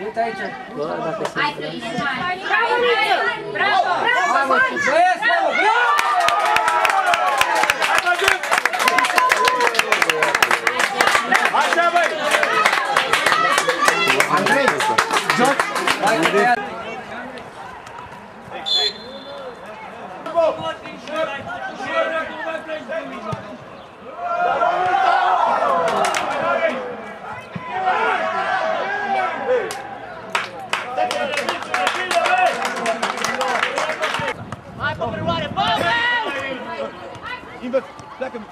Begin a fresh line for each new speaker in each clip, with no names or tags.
Aguenta aí, tia.
Bora dar atenção. Bravo, Bravo!
Bravo! Bravo! Bravo!
Bravo! Vai,
Andrei! Vai, Andrei! Inwurf,
plak hem.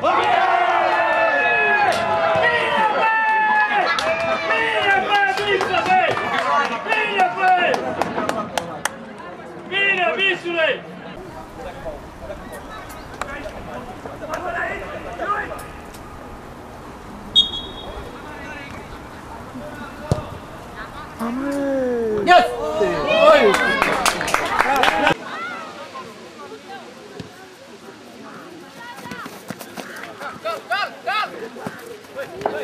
Vem, Vem, Vem, Vem, Vem, Yes! Oi! Go,
go, go!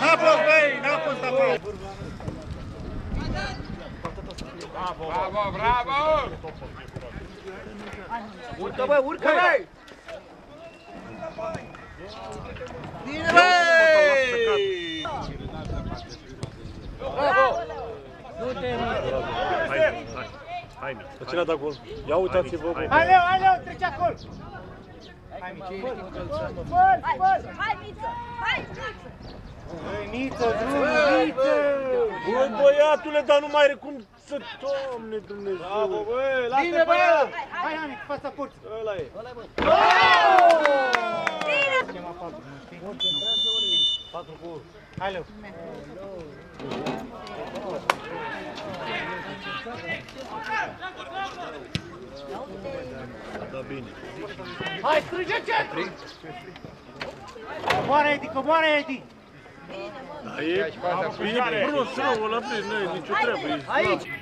N-a fost, băi, n-a fost aproape!
Bravo, bravo!
Urcă, bă, urcă, băi! Bine, băi! Bravo! Nu te
Dar cine a dat gol? Ia uitați-vă, bă!
Hai, Leo, hai, Leo, trece acolo!
Hai, Niță! Hai, Niță!
Niță, drumul, Niță!
Băi, băiatule, dar nu mai are cum să... Doamne Dumnezeu! Bravo, băi, lasă
Bine, băiat!
Hai, Ani, fața porții!
Ăla e!
Hai, Leo!
Da, bine.
Hai, strânge centru! Coboară, Edi, coboară, Edi!
Da, e bine prost rău, ăla bine, nu e nicio treabă. e
Aici!
slab.